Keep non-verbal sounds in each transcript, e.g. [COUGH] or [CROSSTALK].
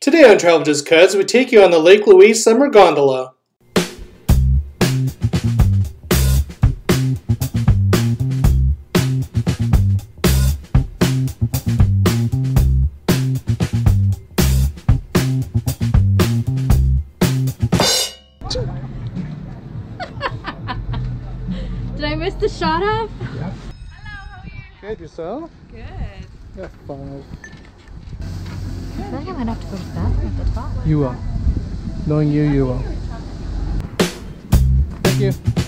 Today on Travel Just KAs, we take you on the Lake Louise Summer Gondola. [LAUGHS] Did I miss the shot of? Good, yourself? Good. Yeah, five. Feel I might have to go to the bathroom at the top. You will. Knowing you, you will. Thank you.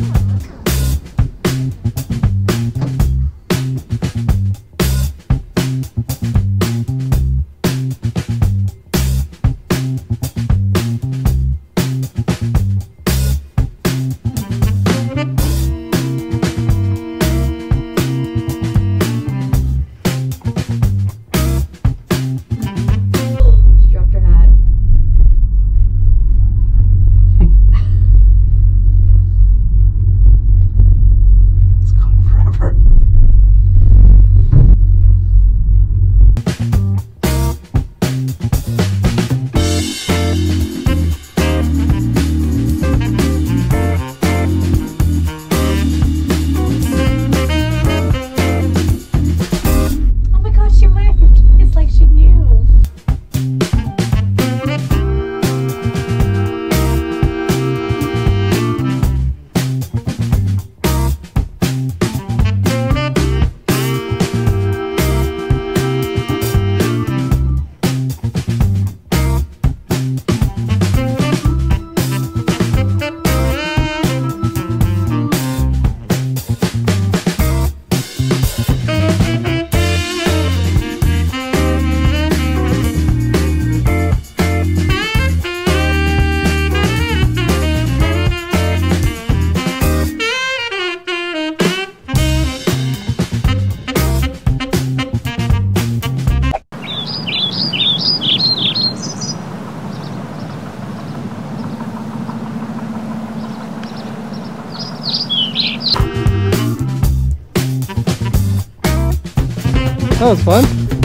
That was fun.